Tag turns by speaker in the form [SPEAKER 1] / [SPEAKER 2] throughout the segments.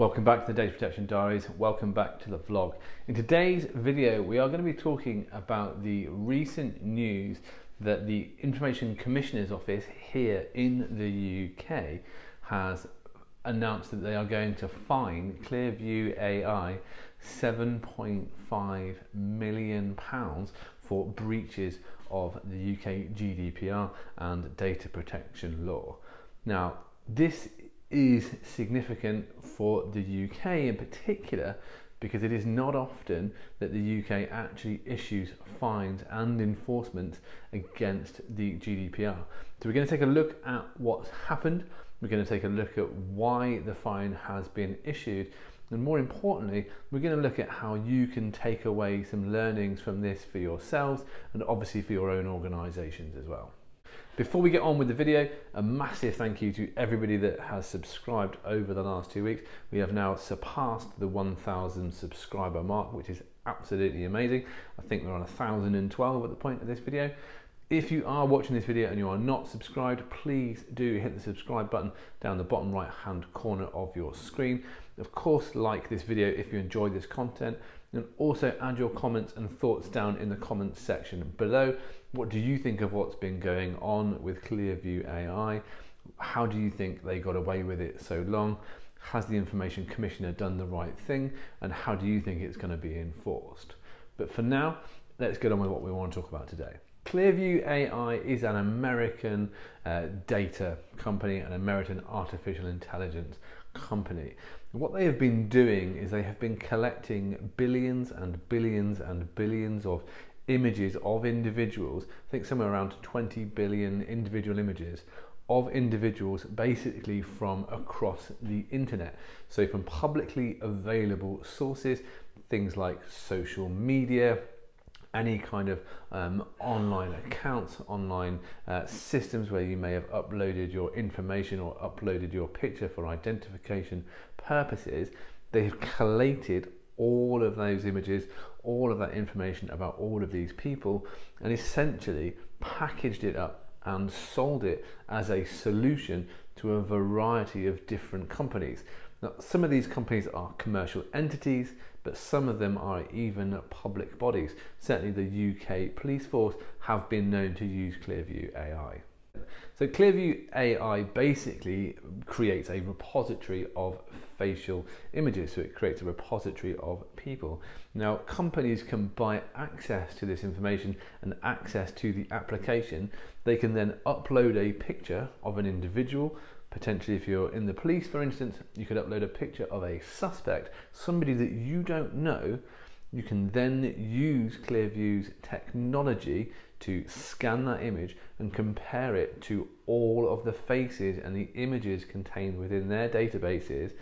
[SPEAKER 1] Welcome back to the Data Protection Diaries. Welcome back to the vlog. In today's video, we are going to be talking about the recent news that the Information Commissioner's Office here in the UK has announced that they are going to fine Clearview AI 7.5 million pounds for breaches of the UK GDPR and data protection law. Now, this is significant for the UK in particular because it is not often that the UK actually issues fines and enforcement against the GDPR. So we're going to take a look at what's happened, we're going to take a look at why the fine has been issued, and more importantly, we're going to look at how you can take away some learnings from this for yourselves and obviously for your own organisations as well. Before we get on with the video, a massive thank you to everybody that has subscribed over the last two weeks. We have now surpassed the 1,000 subscriber mark, which is absolutely amazing. I think we're on 1,012 at the point of this video. If you are watching this video and you are not subscribed, please do hit the subscribe button down the bottom right hand corner of your screen. Of course, like this video if you enjoyed this content and also add your comments and thoughts down in the comments section below. What do you think of what's been going on with Clearview AI? How do you think they got away with it so long? Has the Information Commissioner done the right thing? And how do you think it's going to be enforced? But for now, let's get on with what we want to talk about today. Clearview AI is an American uh, data company, an American artificial intelligence company. What they have been doing is they have been collecting billions and billions and billions of images of individuals, I think somewhere around 20 billion individual images of individuals basically from across the internet. So from publicly available sources, things like social media, any kind of um, online accounts, online uh, systems where you may have uploaded your information or uploaded your picture for identification purposes, they have collated all of those images, all of that information about all of these people, and essentially packaged it up and sold it as a solution to a variety of different companies. Now, some of these companies are commercial entities, but some of them are even public bodies. Certainly, the UK police force have been known to use Clearview AI. So Clearview AI basically creates a repository of facial images. So it creates a repository of people. Now companies can buy access to this information and access to the application. They can then upload a picture of an individual. Potentially if you're in the police, for instance, you could upload a picture of a suspect, somebody that you don't know. You can then use Clearview's technology to scan that image and compare it to all of the faces and the images contained within their databases,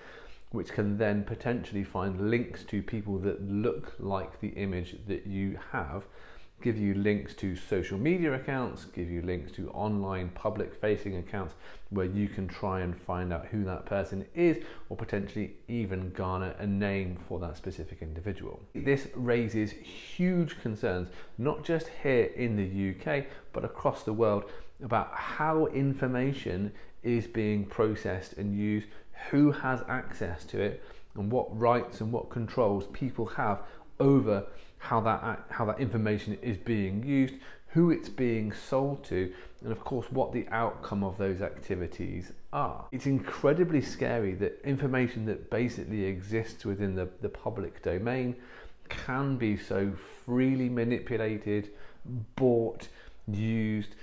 [SPEAKER 1] which can then potentially find links to people that look like the image that you have give you links to social media accounts, give you links to online public facing accounts where you can try and find out who that person is or potentially even garner a name for that specific individual. This raises huge concerns, not just here in the UK, but across the world about how information is being processed and used, who has access to it, and what rights and what controls people have over how that how that information is being used, who it's being sold to, and of course what the outcome of those activities are. It's incredibly scary that information that basically exists within the, the public domain can be so freely manipulated, bought, used,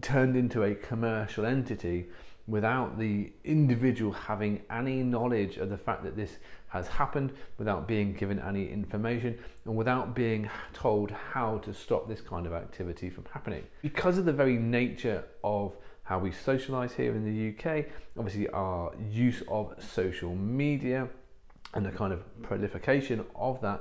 [SPEAKER 1] turned into a commercial entity without the individual having any knowledge of the fact that this has happened, without being given any information, and without being told how to stop this kind of activity from happening. Because of the very nature of how we socialize here in the UK, obviously our use of social media and the kind of proliferation of that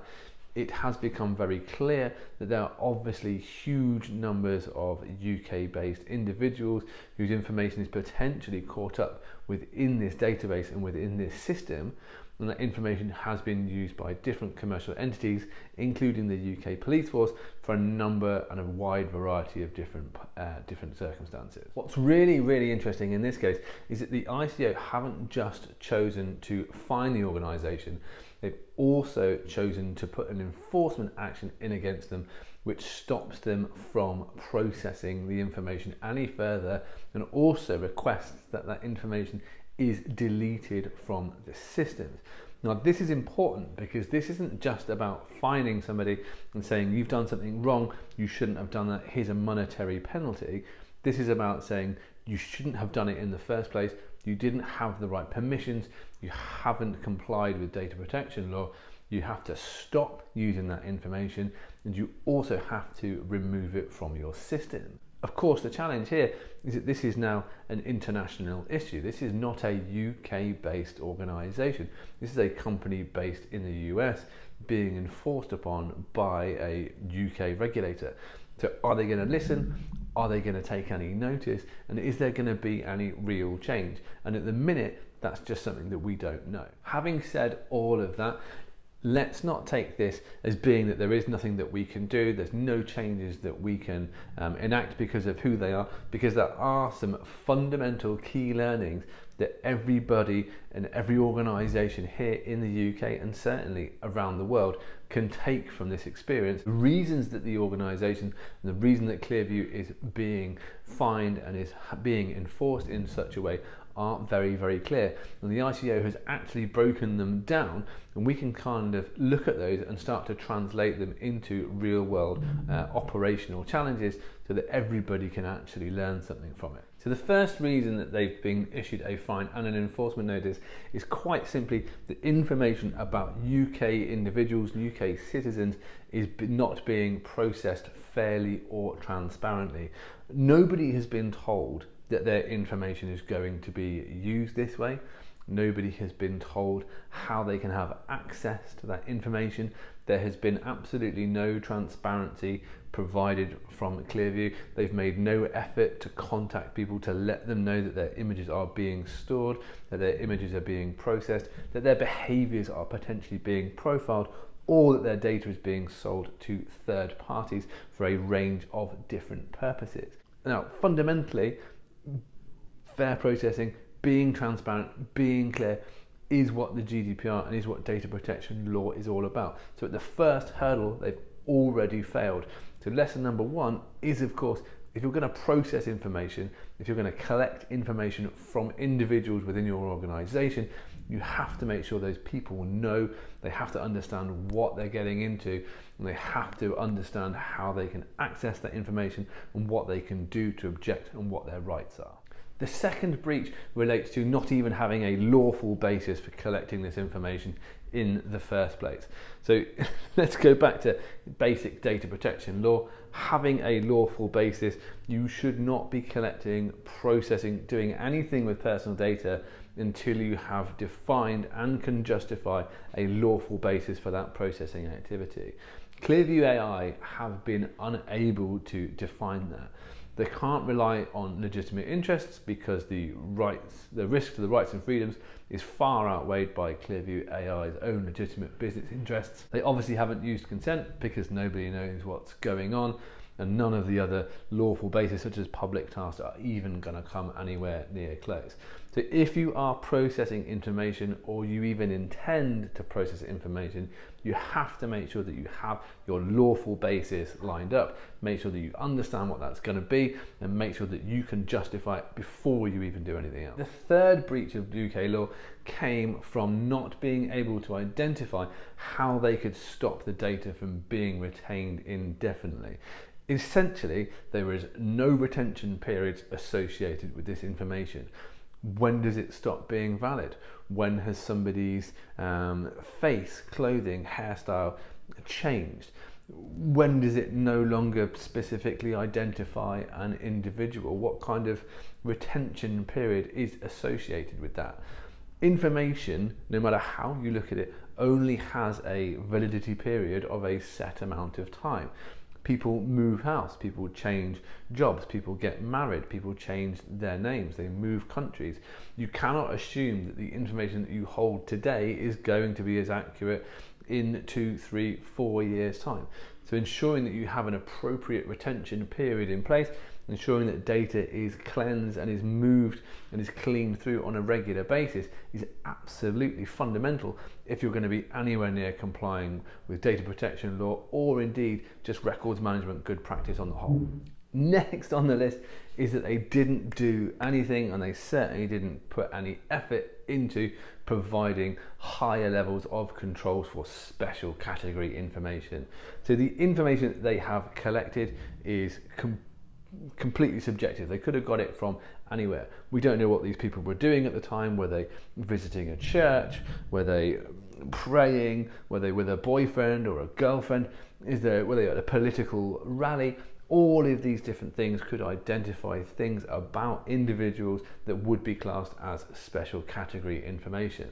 [SPEAKER 1] it has become very clear that there are obviously huge numbers of UK based individuals whose information is potentially caught up within this database and within this system. And that information has been used by different commercial entities, including the UK Police Force, for a number and a wide variety of different uh, different circumstances. What's really really interesting in this case is that the ICO haven't just chosen to fine the organisation; they've also chosen to put an enforcement action in against them, which stops them from processing the information any further, and also requests that that information is deleted from the systems. Now, this is important because this isn't just about finding somebody and saying you've done something wrong, you shouldn't have done that, here's a monetary penalty. This is about saying you shouldn't have done it in the first place, you didn't have the right permissions, you haven't complied with data protection law, you have to stop using that information, and you also have to remove it from your system. Of course, the challenge here is that this is now an international issue. This is not a UK based organisation. This is a company based in the US being enforced upon by a UK regulator. So, are they going to listen? Are they going to take any notice? And is there going to be any real change? And at the minute, that's just something that we don't know. Having said all of that, let's not take this as being that there is nothing that we can do, there's no changes that we can um, enact because of who they are, because there are some fundamental key learnings that everybody and every organisation here in the UK and certainly around the world can take from this experience. The reasons that the organisation, the reason that Clearview is being fined and is being enforced in such a way are very, very clear. And the ICO has actually broken them down, and we can kind of look at those and start to translate them into real world uh, operational challenges so that everybody can actually learn something from it. So the first reason that they've been issued a fine and an enforcement notice is quite simply the information about UK individuals, UK citizens is not being processed fairly or transparently. Nobody has been told that their information is going to be used this way. Nobody has been told how they can have access to that information. There has been absolutely no transparency provided from Clearview. They've made no effort to contact people to let them know that their images are being stored, that their images are being processed, that their behaviors are potentially being profiled, or that their data is being sold to third parties for a range of different purposes. Now, fundamentally, fair processing, being transparent, being clear is what the GDPR and is what data protection law is all about. So at the first hurdle, they've already failed. So lesson number one is, of course, if you're going to process information, if you're going to collect information from individuals within your organization, you have to make sure those people know, they have to understand what they're getting into, and they have to understand how they can access that information and what they can do to object and what their rights are. The second breach relates to not even having a lawful basis for collecting this information in the first place. So let's go back to basic data protection law. Having a lawful basis, you should not be collecting, processing, doing anything with personal data until you have defined and can justify a lawful basis for that processing activity. Clearview AI have been unable to define that. They can't rely on legitimate interests because the rights, the risk to the rights and freedoms is far outweighed by Clearview AI's own legitimate business interests. They obviously haven't used consent because nobody knows what's going on and none of the other lawful bases such as public tasks are even going to come anywhere near close. So if you are processing information or you even intend to process information, you have to make sure that you have your lawful basis lined up. Make sure that you understand what that's going to be and make sure that you can justify it before you even do anything else. The third breach of UK law came from not being able to identify how they could stop the data from being retained indefinitely. Essentially, there is no retention periods associated with this information when does it stop being valid? When has somebody's um, face, clothing, hairstyle changed? When does it no longer specifically identify an individual? What kind of retention period is associated with that? Information, no matter how you look at it, only has a validity period of a set amount of time people move house, people change jobs, people get married, people change their names, they move countries. You cannot assume that the information that you hold today is going to be as accurate in two, three, four years' time. So ensuring that you have an appropriate retention period in place, ensuring that data is cleansed and is moved and is cleaned through on a regular basis is absolutely fundamental if you're going to be anywhere near complying with data protection law or indeed just records management good practice on the whole. Next on the list is that they didn't do anything and they certainly didn't put any effort into providing higher levels of controls for special category information. So the information they have collected is com completely subjective. They could have got it from anywhere. We don't know what these people were doing at the time. Were they visiting a church? Were they praying? Were they with a boyfriend or a girlfriend? Is there were they at a political rally? all of these different things could identify things about individuals that would be classed as special category information.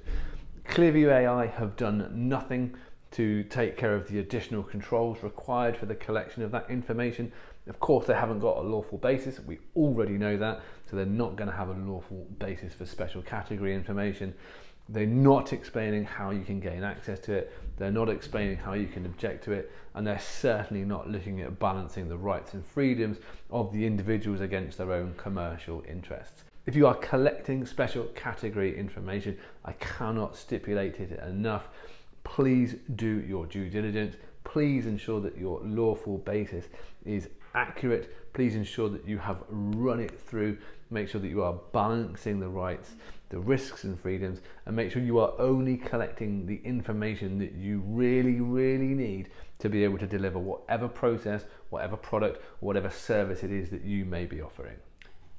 [SPEAKER 1] Clearview AI have done nothing to take care of the additional controls required for the collection of that information. Of course, they haven't got a lawful basis. We already know that. So they're not going to have a lawful basis for special category information. They're not explaining how you can gain access to it. They're not explaining how you can object to it. And they're certainly not looking at balancing the rights and freedoms of the individuals against their own commercial interests. If you are collecting special category information, I cannot stipulate it enough. Please do your due diligence. Please ensure that your lawful basis is accurate. Please ensure that you have run it through. Make sure that you are balancing the rights the risks and freedoms, and make sure you are only collecting the information that you really, really need to be able to deliver whatever process, whatever product, whatever service it is that you may be offering.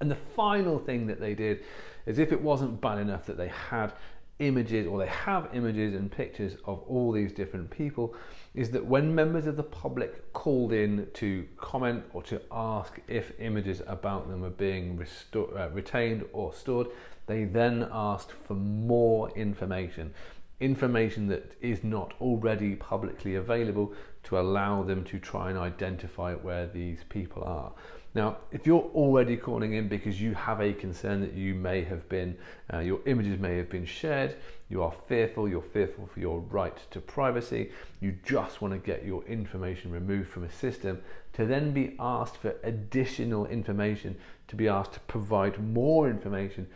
[SPEAKER 1] And the final thing that they did is if it wasn't bad enough that they had images or they have images and pictures of all these different people is that when members of the public called in to comment or to ask if images about them are being uh, retained or stored they then asked for more information, information that is not already publicly available to allow them to try and identify where these people are. Now, if you're already calling in because you have a concern that you may have been, uh, your images may have been shared, you are fearful, you're fearful for your right to privacy, you just want to get your information removed from a system, to then be asked for additional information, to be asked to provide more information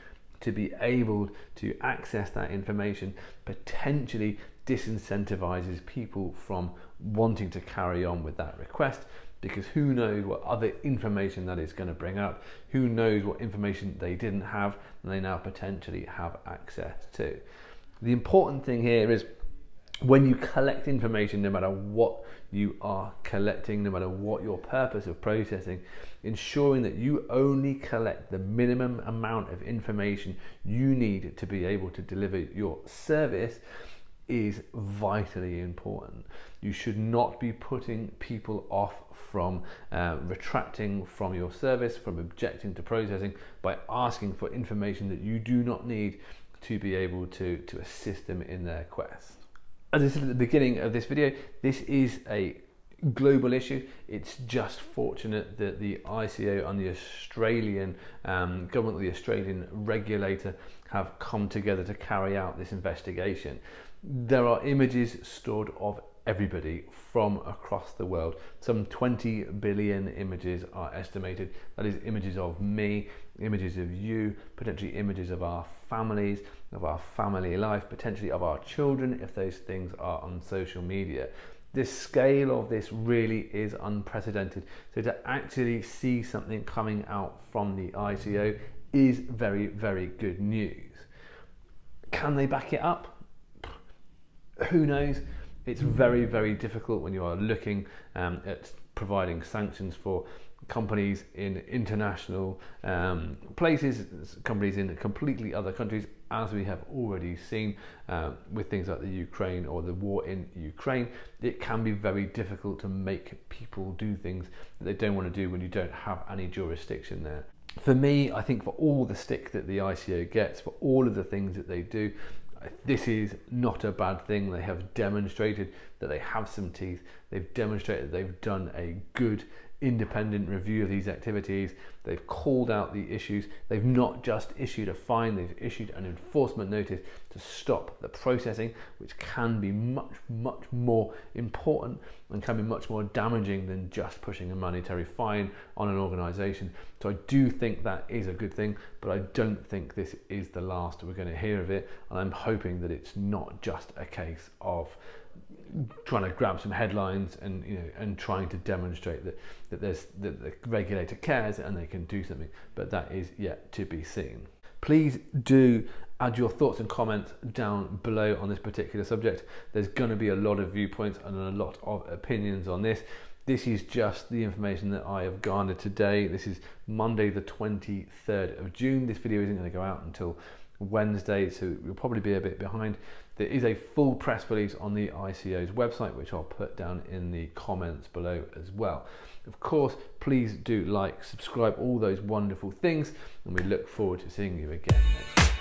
[SPEAKER 1] to be able to access that information potentially disincentivizes people from wanting to carry on with that request because who knows what other information that is going to bring up, who knows what information they didn't have and they now potentially have access to. The important thing here is when you collect information, no matter what you are collecting, no matter what your purpose of processing, ensuring that you only collect the minimum amount of information you need to be able to deliver your service is vitally important. You should not be putting people off from uh, retracting from your service, from objecting to processing by asking for information that you do not need to be able to, to assist them in their quest as I said at the beginning of this video, this is a global issue. It's just fortunate that the ICO and the Australian um, government, the Australian regulator, have come together to carry out this investigation. There are images stored of everybody from across the world. Some 20 billion images are estimated. That is images of me, images of you, potentially images of our families, of our family life, potentially of our children if those things are on social media. The scale of this really is unprecedented. So to actually see something coming out from the ICO is very, very good news. Can they back it up? Who knows? It's very, very difficult when you are looking um, at providing sanctions for companies in international um, places, companies in completely other countries, as we have already seen uh, with things like the Ukraine or the war in Ukraine. It can be very difficult to make people do things that they don't want to do when you don't have any jurisdiction there. For me, I think for all the stick that the ICO gets, for all of the things that they do, this is not a bad thing. They have demonstrated that they have some teeth. They've demonstrated they've done a good independent review of these activities. They've called out the issues. They've not just issued a fine, they've issued an enforcement notice to stop the processing, which can be much, much more important and can be much more damaging than just pushing a monetary fine on an organisation. So I do think that is a good thing, but I don't think this is the last we're going to hear of it. And I'm hoping that it's not just a case of trying to grab some headlines and you know and trying to demonstrate that that there's that the regulator cares and they can do something but that is yet to be seen please do add your thoughts and comments down below on this particular subject there's going to be a lot of viewpoints and a lot of opinions on this this is just the information that I have garnered today. This is Monday, the 23rd of June. This video isn't going to go out until Wednesday, so we'll probably be a bit behind. There is a full press release on the ICO's website, which I'll put down in the comments below as well. Of course, please do like, subscribe, all those wonderful things, and we look forward to seeing you again next